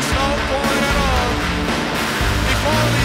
There's no point at all. If only